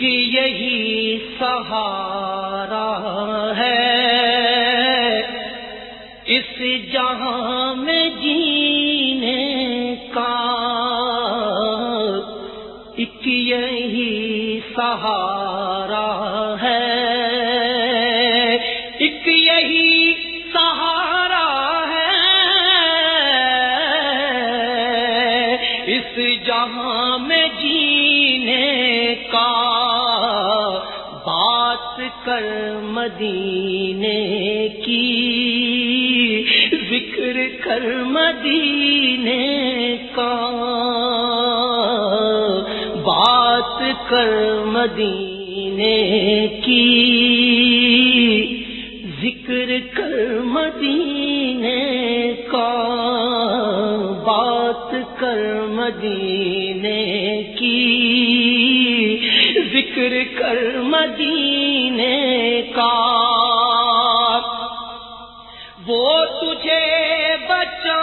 ایک یہی سہارا ہے۔ اس جہاں میں جینے کا ایک یہی سہارا ہے۔ ایک یہی سہارا ہے۔ اس جہاں میں جینے کا کر مدینے کی، ذکر کر مدینے کا، بات کر مدینے کی، ذکر کر مدینے کا، بات کر مدینے کی۔ ذکر کر مدینے کا۔ وہ تجھے بچا